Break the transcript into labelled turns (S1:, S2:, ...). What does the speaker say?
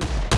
S1: down!